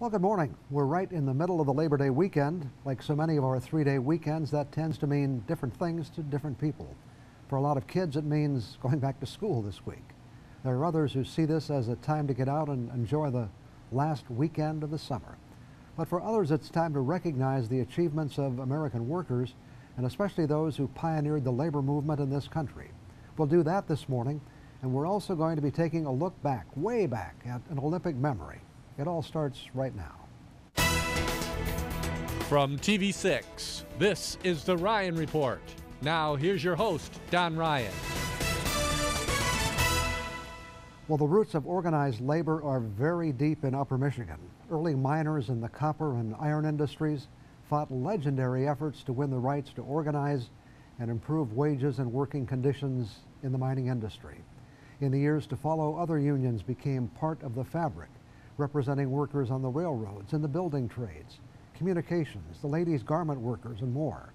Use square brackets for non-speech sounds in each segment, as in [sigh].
Well, good morning. We're right in the middle of the Labor Day weekend. Like so many of our three day weekends, that tends to mean different things to different people. For a lot of kids, it means [laughs] going back to school this week. There are others who see this as a time to get out and enjoy the last weekend of the summer. But for others, it's time to recognize the achievements of American workers, and especially those who pioneered the labor movement in this country. We'll do that this morning, and we're also going to be taking a look back, way back, at an Olympic memory. It all starts right now. From TV6, this is The Ryan Report. Now, here's your host, Don Ryan. Well, the roots of organized labor are very deep in Upper Michigan. Early miners in the copper and iron industries fought legendary efforts to win the rights to organize and improve wages and working conditions in the mining industry. In the years to follow, other unions became part of the fabric representing workers on the railroads and the building trades, communications, the ladies' garment workers, and more.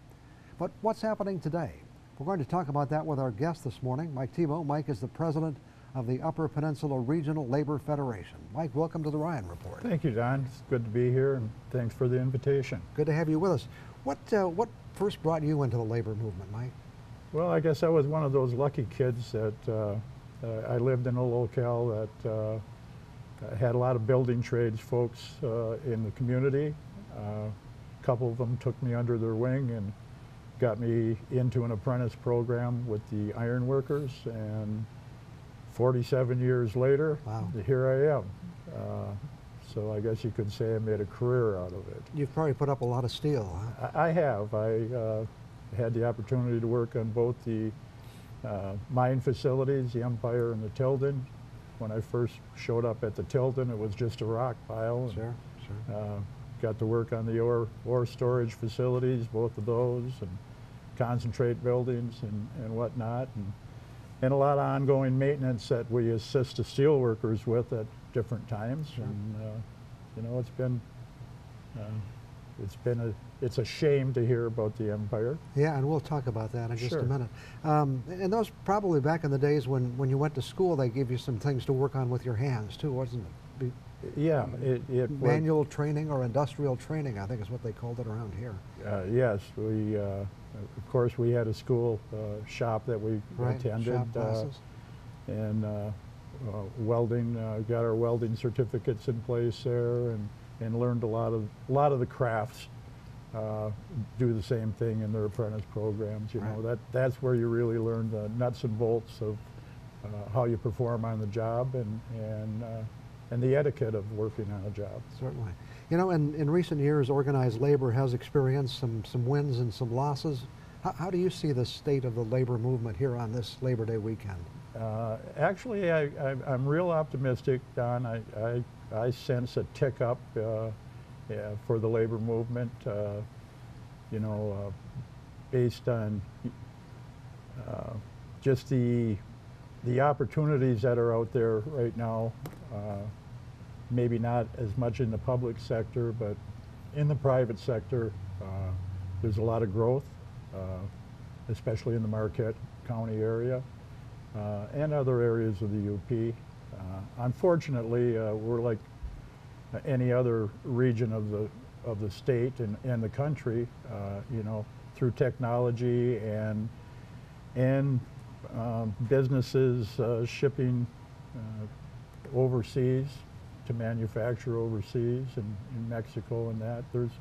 But what's happening today? We're going to talk about that with our guest this morning, Mike Thibeault. Mike is the president of the Upper Peninsula Regional Labor Federation. Mike, welcome to the Ryan Report. Thank you, Don. It's good to be here, and thanks for the invitation. Good to have you with us. What, uh, what first brought you into the labor movement, Mike? Well, I guess I was one of those lucky kids that uh, uh, I lived in a locale that uh, I had a lot of building trades folks uh, in the community. Uh, a couple of them took me under their wing and got me into an apprentice program with the iron workers and 47 years later, wow. here I am. Uh, so I guess you could say I made a career out of it. You've probably put up a lot of steel. Huh? I, I, have. I uh, had the opportunity to work on both the uh, mine facilities, the Empire and the Tilden, when I first showed up at the Tilden, it was just a rock pile. Sure, sure. Uh, got to work on the ore, ore storage facilities, both of those, and concentrate buildings and, and whatnot. And, and a lot of ongoing maintenance that we assist the steel workers with at different times. Sure. And, uh, you know, it's been, uh, it's been a, it's a shame to hear about the empire. Yeah, and we'll talk about that in just a minute. Um, and those probably back in the days when, when you went to school, they gave you some things to work on with your hands too, wasn't it? Be yeah, it, it manual training or industrial training, I think is what they called it around here. Uh, yes, we uh, of course we had a school uh, shop that we right, attended, shop uh, classes. and uh, welding. Uh, got our welding certificates in place there, and and learned a lot of a lot of the crafts uh, do the same thing in their apprentice programs. You right. know that that's where you really learn the nuts and bolts of uh, how you perform on the job and and uh, and the etiquette of working on a job. Certainly, you know, in, in recent years, organized labor has experienced some some wins and some losses. How, how do you see the state of the labor movement here on this Labor Day weekend? Uh, actually, I, am real optimistic, Don. I, I, I sense a tick up uh, yeah, for the labor movement, uh, you know, uh, based on uh, just the, the opportunities that are out there right now. Uh, maybe not as much in the public sector, but in the private sector, there's a lot of growth, especially in the Marquette County area and other areas of the UP. Unfortunately, we're like any other region of the of the state and, and the country, uh, you know, through technology and and um, businesses uh, shipping uh, overseas to manufacture overseas and in Mexico and that. There's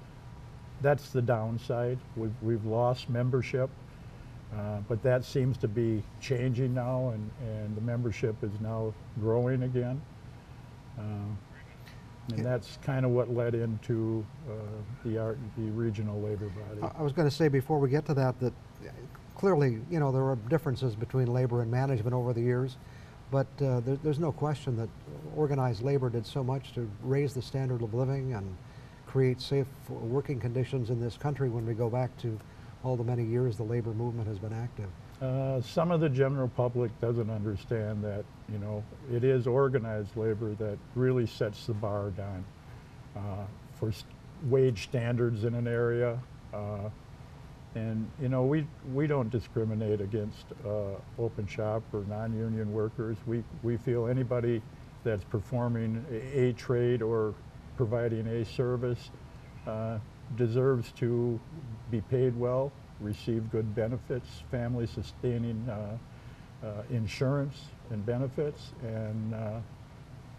that's the downside. We've, we've lost membership, uh, but that seems to be changing now, and, and the membership is now growing again. Uh, and that's kind of what led into uh, the, art, the regional labor body. I was going to say before we get to that that clearly, you know, there are differences between labor and management over the years, but uh, there, there's no question that organized labor did so much to raise the standard of living and create safe working conditions in this country when we go back to all the many years the labor movement has been active. Uh, some of the general public doesn't understand that, you know, it is organized labor that really sets the bar down uh, for wage standards in an area. Uh, and, you know, we, we don't discriminate against uh, open shop or non-union workers. We, we feel anybody that's performing a, a trade or providing a service uh, deserves to be paid well, receive good benefits, family sustaining uh, uh, insurance and benefits, and uh,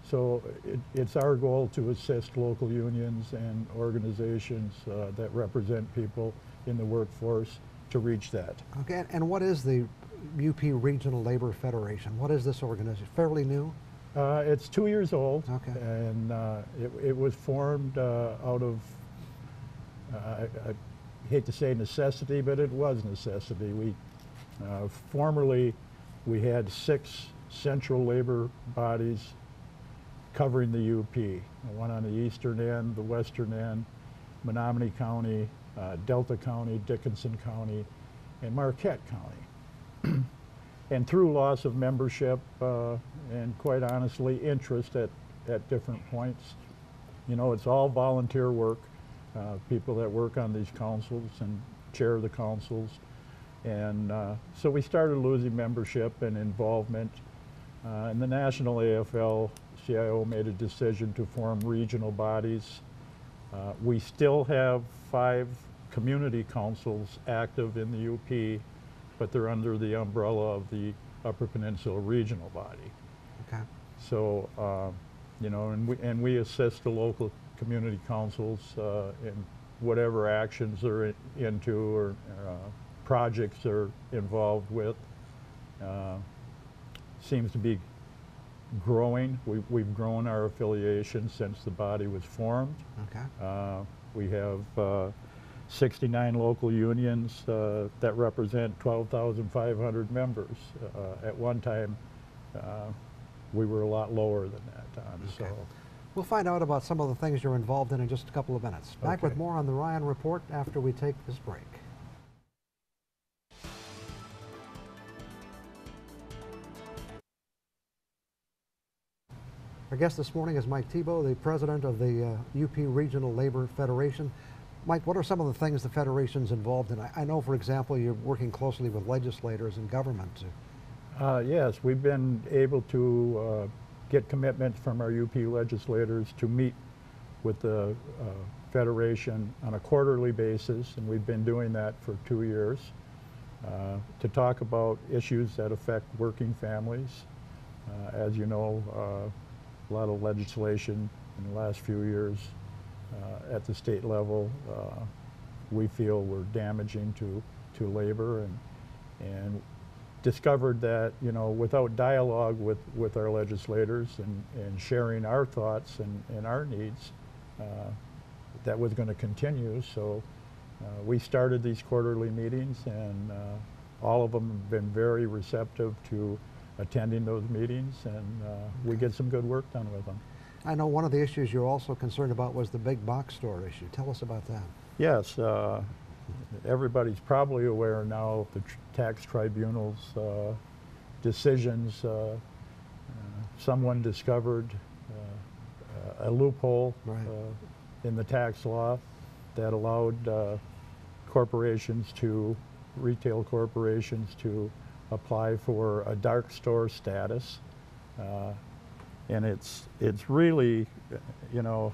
so it, it's our goal to assist local unions and organizations uh, that represent people in the workforce to reach that. Okay, and- what is the UP Regional Labor Federation? What is this organization? Fairly new? Uh, it's two years old, Okay. and uh, it, it was formed uh, out of, I, I hate to say necessity, but it was necessity. We uh, formerly we had six central labor bodies covering the UP. One on the eastern end, the western end, Menominee County, uh, Delta County, Dickinson County, and Marquette County. [clears throat] and through loss of membership uh, and quite honestly interest at, at different points, you know, it's all volunteer work. Uh, people that work on these councils and chair the councils. And uh, so we started losing membership and involvement. Uh, and the National AFL CIO made a decision to form regional bodies. Uh, we still have five community councils active in the UP, but they're under the umbrella of the Upper Peninsula Regional Body. Okay. So, uh, you know, and we, and we assist the local community councils uh, in whatever actions they're in- into or uh, projects they're involved with. Uh, Seems to be growing. We, we've grown our affiliation since the body was formed. Okay. Uh, We have uh, 69 local unions uh, that represent 12,500 members. Uh, At one time, uh, we were a lot lower than that, Don, so. Okay. We'll find out about some of the things you're involved in in just a couple of minutes. Back with more on the Ryan Report after we take this break. Our guest this morning is Mike Thibeault, the president of the uh, UP Regional Labor Federation. Mike, what are some of the things the federation's involved in? I, I know, for example, you're working closely with legislators and government. to- Uh, Yes, we've been able to uh, get commitments from our UP legislators to meet with the uh, Federation on a quarterly basis, and we've been doing that for two years, uh, to talk about issues that affect working families. Uh, As you know, uh, a lot of legislation in the last few years uh, at the state level, uh, we feel were damaging to, to labor and, and discovered that, you know, without dialogue with, with our legislators and, and sharing our thoughts and, and our needs, uh, that was going to continue. So uh, we started these quarterly meetings and uh, all of them have been very receptive to attending those meetings and uh, we get some good work done with them. I know one of the issues you're also concerned about was the big box store issue. Tell us about that. Yes, uh, everybody's probably aware now of the tr- tax tribunal's uh, decisions. Uh, uh, someone discovered uh, a loophole Right. uh, in the tax law that allowed uh, corporations to, retail corporations to apply for a dark store status. Uh, and it's it's really, you know,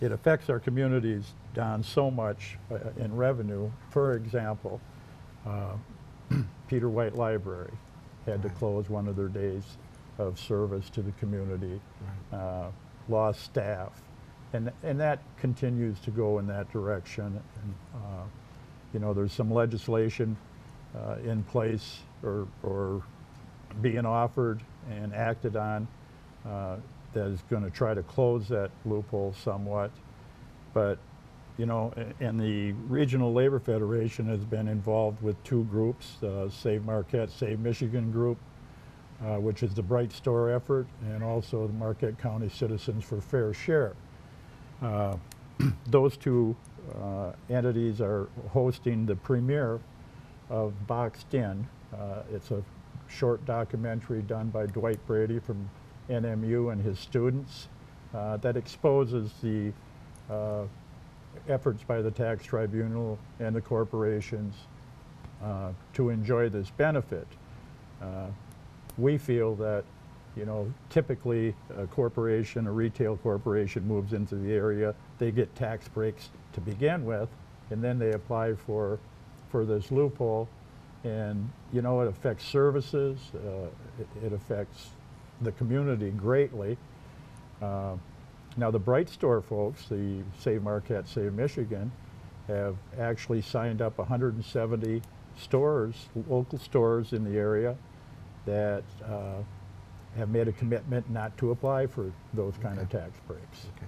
it, affects our communities down so much uh, in revenue. For example, uh, [clears throat] Peter White Library had to close one of their days of service to the community, uh, lost staff, and and that continues to go in that direction. And, uh, you know, there's some legislation uh, in place or or being offered and acted on uh, that is going to try to close that loophole somewhat. But, you know, and the Regional Labor Federation has been involved with two groups, uh, Save Marquette, Save Michigan Group, uh, which is the Bright Store effort, and also the Marquette County Citizens for Fair Share. Uh, [clears throat] those two uh, entities are hosting the premiere of Boxed In. Uh, it's a short documentary done by Dwight Brady from NMU and his students uh, that exposes the uh, efforts by the tax tribunal and the corporations uh, to enjoy this benefit. Uh, we feel that you know, typically a corporation, a retail corporation moves into the area, they get tax breaks to begin with, and then they apply for, for this loophole. And, you know, it affects services, uh, it, it affects the community greatly. Uh, now, the Bright Store folks, the Save Marquette, Save Michigan, have actually signed up 170 stores, local stores in the area that uh, have made a commitment not to apply for those kind of tax breaks. Okay.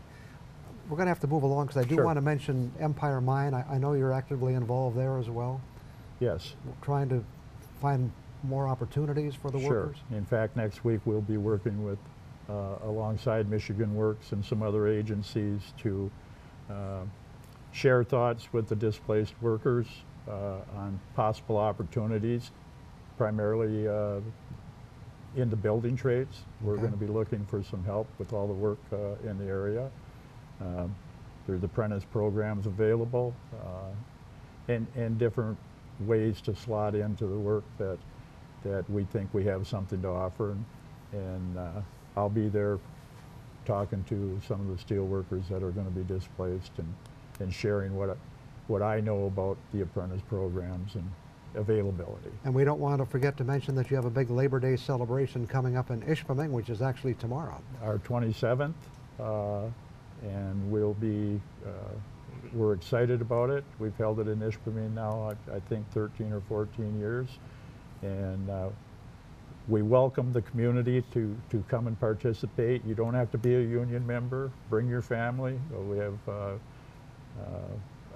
We're going to have to move along because I do Sure. want to mention Empire Mine. I, I know you're actively involved there as well, Yes, trying to find more opportunities for the sure. workers. In fact, next week we'll be working with, uh, alongside Michigan Works and some other agencies to uh, share thoughts with the displaced workers uh, on possible opportunities, primarily uh, in the building trades. We're going to be looking for some help with all the work uh, in the area. Um, There's apprentice programs available uh, and, and different ways to slot into the work that, that we think we have something to offer. And, and uh, I'll be there talking to some of the steel workers that are going to be displaced and, and sharing what, I- what I know about the apprentice programs and availability. And we don't want to forget to mention that you have a big Labor Day celebration coming up in Ishpeming, which is actually tomorrow. our 27th, uh, and we'll be, uh, we're excited about it. We've held it in Ishpeming now, I, I think 13 or 14 years. And uh, we welcome the community to, to come and participate. You don't have to be a union member, bring your family. Uh, We have uh, uh,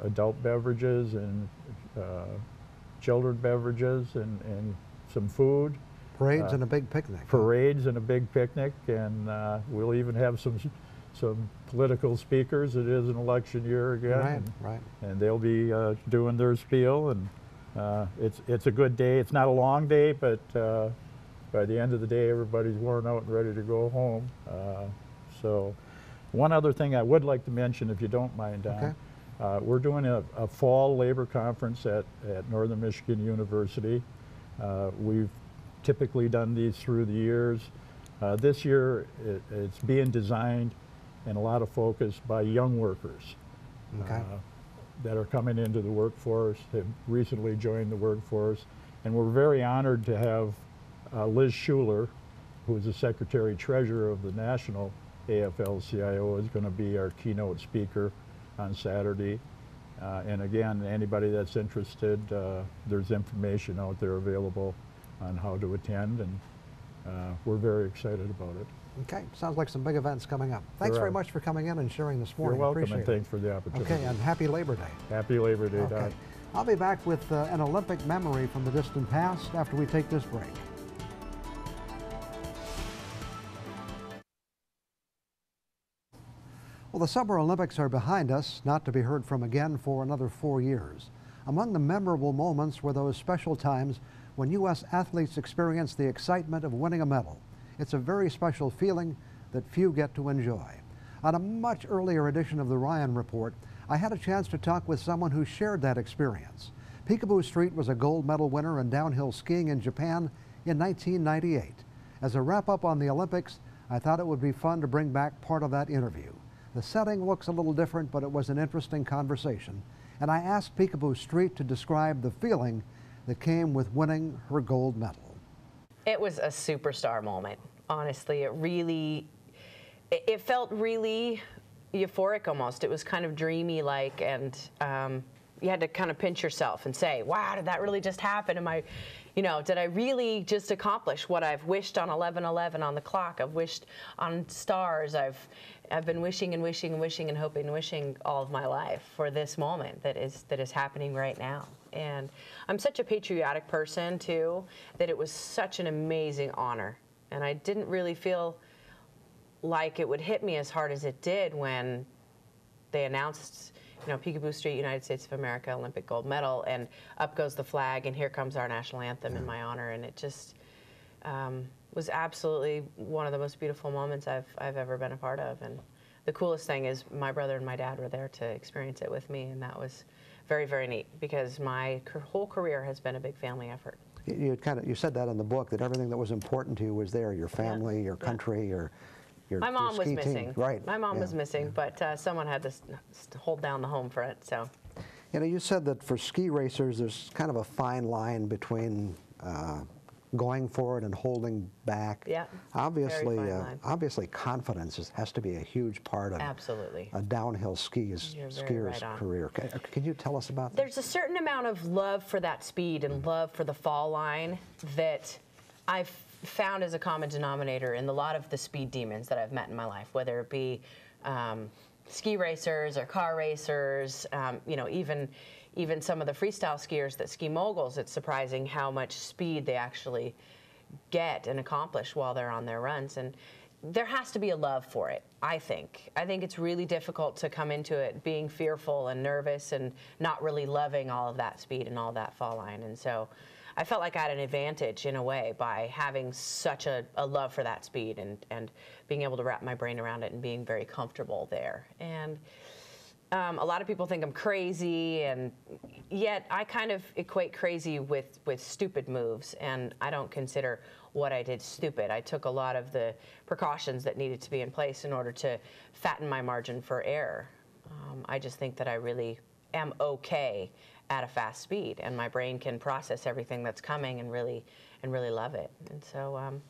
adult beverages and uh, children beverages and, and some food Parades and a big picnic. parades and a big picnic, and uh, we'll even have some some political speakers. It is an election year again, Right, and, right. and they'll be uh, doing their spiel. And uh, it's it's a good day. It's not a long day, but uh, by the end of the day, everybody's worn out and ready to go home. Uh, so, one other thing I would like to mention, if you don't mind, Don. Okay. Uh, we're doing a, a fall labor conference at, at Northern Michigan University. Uh, we've typically done these through the years. Uh, this year, it, it's being designed and a lot of focus by young workers Okay. That are coming into the workforce, have recently joined the workforce. And we're very honored to have uh, Liz Schuler, who is the Secretary Treasurer of the National AFL-CIO, is going to be our keynote speaker on Saturday. Uh, and again, anybody that's interested, uh, there's information out there available on how to attend, and uh, we're very excited about it. Okay, sounds like some big events coming up. Thanks very much for coming in and sharing this morning. You're welcome, Appreciate and thanks for the opportunity. Okay, and happy Labor Day. Happy Labor Day. Okay. I'll be back with uh, an Olympic memory from the distant past after we take this break. Well, the Summer Olympics are behind us, not to be heard from again for another four years. Among the memorable moments were those special times when U.S. athletes experience the excitement of winning a medal. It's a very special feeling that few get to enjoy. On a much earlier edition of the Ryan Report, I had a chance to talk with someone who shared that experience. Picabo Street was a gold medal winner in downhill skiing in Japan in 1998. As a wrap up on the Olympics, I thought it would be fun to bring back part of that interview. The setting looks a little different, but it was an interesting conversation. And I asked Picabo Street to describe the feeling that came with winning her gold medal. It was a superstar moment. Honestly, it really, it, felt really euphoric almost. It was kind of dreamy like, and um, you had to kind of pinch yourself and say, "Wow, did that really just happen? Am I, you know, did I really just accomplish what I've wished on 11:11 on the clock? I've wished on stars. I've I've been wishing and wishing and wishing and hoping and wishing all of my life for this moment that is that is happening right now. And I'm such a patriotic person too that it was such an amazing honor. And I didn't really feel like it would hit me as hard as it did when they announced, you know, Picabo Street, United States of America, Olympic gold medal, and up goes the flag, and here comes our national anthem in my honor, and it just um, was absolutely one of the most beautiful moments I've I've ever been a part of, and the coolest thing is my brother and my dad were there to experience it with me, and that was very very neat because my whole career has been a big family effort. You- You kind of, you said that in the book, that everything that was important to you was there, your family, your yeah. country, your, your My your mom was ski team. missing. Right. My mom yeah, was missing, yeah. but uh, someone had to hold down the home front. So You know, you said that for ski racers, there's kind of a fine line between uh, going forward and holding back. Yeah, Obviously, uh, obviously, confidence is, has to be a huge part of Absolutely. a downhill ski's skier's right career. Can, uh, can you tell us about that? there's a certain amount of love for that speed and love for the fall line that I've found as a common denominator in a lot of the speed demons that I've met in my life, whether it be um, ski racers or car racers, um, you know, even even some of the freestyle skiers that ski moguls. It's surprising how much speed they actually get and accomplish while they're on their runs and there has to be a love for it i think i think it's really difficult to come into it being fearful and nervous and not really loving all of that speed and all that fall line and so i felt like i had an advantage in a way by having such a, a love for that speed and, and being able to wrap my brain around it and being very comfortable there and um, a lot of people think I'm crazy, and yet I kind of equate crazy with, with stupid moves, and I don't consider what I did stupid. I took a lot of the precautions that needed to be in place in order to fatten my margin for error. Um, I just think that I really am okay at a fast speed, and my brain can process everything that's coming and really and really love it. And so. Um,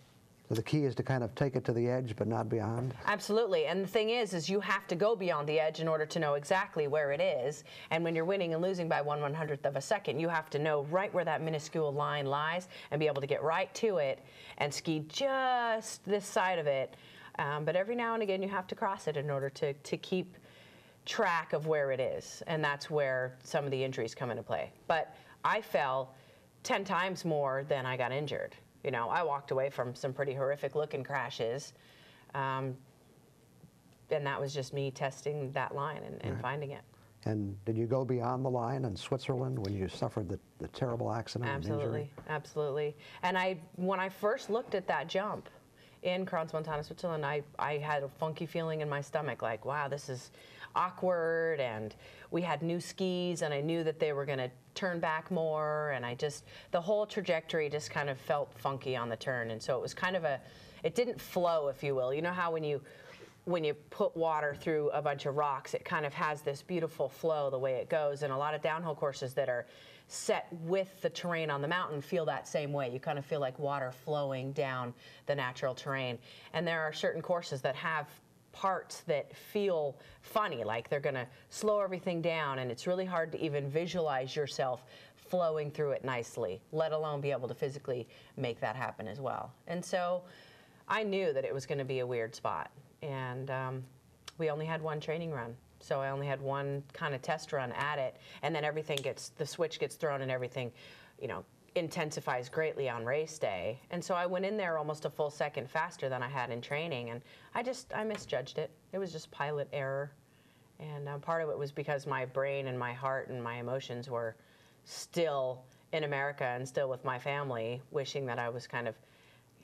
So the key is to kind of take it to the edge, but not beyond. Absolutely. And the thing is, is you have to go beyond the edge in order to know exactly where it is. And when you're winning and losing by one one hundredth of a second, you have to know right where that minuscule line lies and be able to get right to it and ski just this side of it. Um, but every now and again, you have to cross it in order to, to keep track of where it is. And that's where some of the injuries come into play. But I fell 10 times more than I got injured. You know, I walked away from some pretty horrific looking crashes. Um, and that was just me testing that line and, and finding it. And did you go beyond the line in Switzerland when you suffered the, the terrible accident and injury? Absolutely, absolutely. And I, when I first looked at that jump in Crans Montana, Switzerland, I, I had a funky feeling in my stomach, like, wow, this is awkward. And we had new skis, and I knew that they were going to turn back more. And I just, the whole trajectory just kind of felt funky on the turn. And so it was kind of a, it didn't flow, if you will. You know how when you when you put water through a bunch of rocks, it kind of has this beautiful flow the way it goes. And a lot of downhill courses that are set with the terrain on the mountain feel that same way. You kind of feel like water flowing down the natural terrain. And there are certain courses that have parts that feel funny, like they're going to slow everything down, and it's really hard to even visualize yourself flowing through it nicely, let alone be able to physically make that happen as well. And so I knew that it was going to be a weird spot, and um, we only had one training run. So I only had one kind of test run at it, and then everything gets the switch gets thrown, and everything, you know, intensifies greatly on race day. And so I went in there almost a full second faster than I had in training, and I just I misjudged it. It was just pilot error, and um, part of it was because my brain and my heart and my emotions were still in America and still with my family, wishing that I was kind of,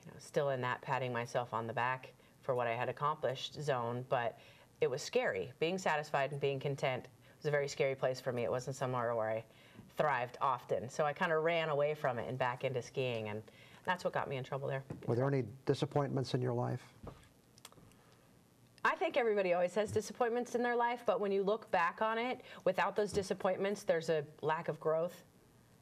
you know, still in that patting myself on the back for what I had accomplished zone. But it was scary. Being satisfied and being content was a very scary place for me. It wasn't somewhere where I thrived often. So I kind of ran away from it and back into skiing, and that's what got me in trouble there. Were there any disappointments in your life? I think everybody always has disappointments in their life, but when you look back on it, without those disappointments, there's a lack of growth.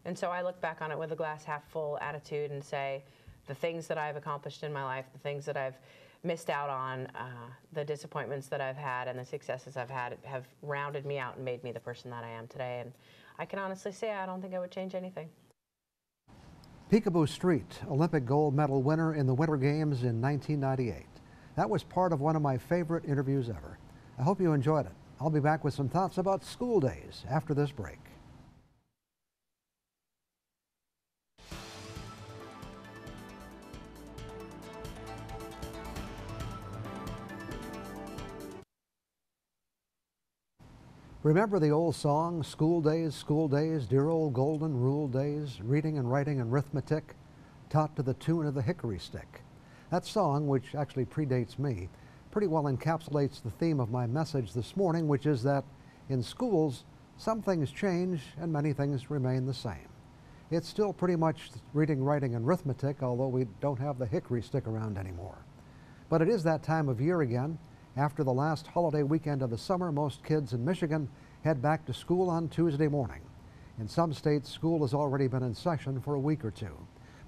And so I look back on it with a glass half full attitude and say, the things that I've accomplished in my life, the things that I've missed out on, uh, the disappointments that I've had, and the successes I've had have rounded me out and made me the person that I am today. And I can honestly say I don't think I would change anything. Picabo Street, Olympic gold medal winner in the Winter Games in 1998. That was part of one of my favorite interviews ever. I hope you enjoyed it. I'll be back with some thoughts about school days after this break. Remember the old song, School Days, School Days, Dear Old Golden Rule Days, reading and writing and arithmetic, taught to the tune of the hickory stick? That song, which actually predates me, pretty well encapsulates the theme of my message this morning, which is that in schools, some things change and many things remain the same. It's still pretty much reading, writing, and arithmetic, although we don't have the hickory stick around anymore. But it is that time of year again. After the last holiday weekend of the summer, most kids in Michigan head back to school on Tuesday morning. In some states, school has already been in session for a week or two.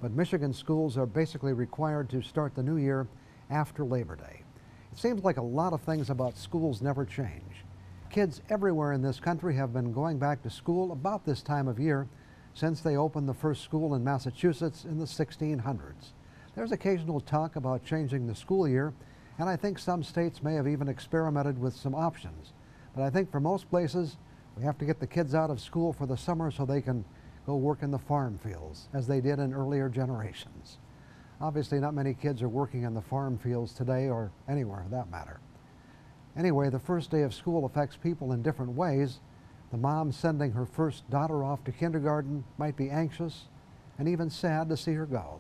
But Michigan schools are basically required to start the new year after Labor Day. It seems like a lot of things about schools never change. Kids everywhere in this country have been going back to school about this time of year since they opened the first school in Massachusetts in the 1600s. There's occasional talk about changing the school year, and I think some states may have even experimented with some options. But I think for most places, we have to get the kids out of school for the summer so they can go work in the farm fields, as they did in earlier generations. Obviously, not many kids are working in the farm fields today or anywhere for that matter. Anyway, the first day of school affects people in different ways. The mom sending her first daughter off to kindergarten might be anxious and even sad to see her go.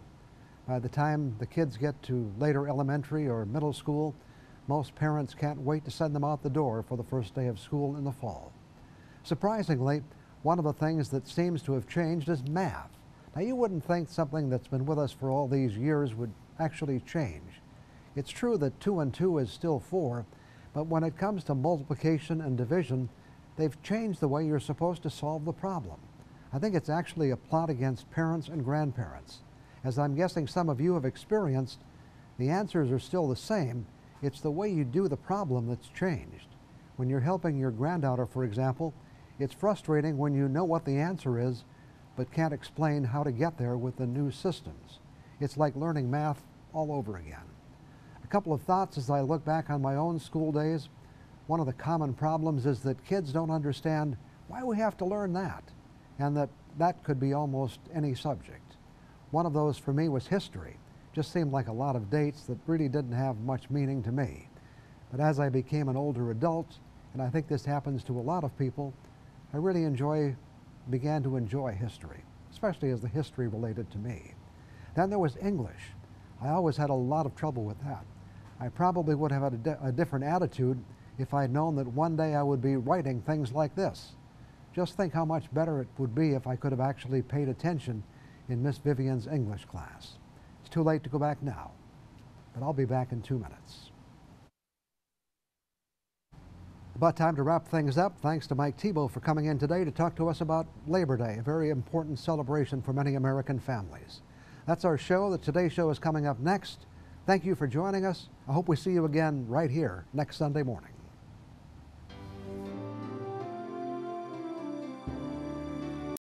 By the time the kids get to later elementary or middle school, most parents can't wait to send them out the door for the first day of school in the fall. Surprisingly, one of the things that seems to have changed is math. Now, you wouldn't think something that's been with us for all these years would actually change. It's true that 2 and 2 is still 4, but when it comes to multiplication and division, they've changed the way you're supposed to solve the problem. I think it's actually a plot against parents and grandparents. As I'm guessing some of you have experienced, the answers are still the same. It's the way you do the problem that's changed. When you're helping your granddaughter, for example, it's frustrating when you know what the answer is, but can't explain how to get there with the new systems. It's like learning math all over again. A couple of thoughts as I look back on my own school days. One of the common problems is that kids don't understand why we have to learn that, and that that could be almost any subject. One of those for me was history. Just seemed like a lot of dates that really didn't have much meaning to me. But as I became an older adult, and I think this happens to a lot of people, I really enjoy, began to enjoy history, especially as the history related to me. Then there was English. I always had a lot of trouble with that. I probably would have had a, di a different attitude if I had known that one day I would be writing things like this. Just think how much better it would be if I could have actually paid attention in Miss Vivian's English class. It's too late to go back now, but I'll be back in two minutes. About time to wrap things up. Thanks to Mike Thibeault for coming in today to talk to us about Labor Day, a very important celebration for many American families. That's our show. The Today Show is coming up next. Thank you for joining us. I hope we see you again right here next Sunday morning.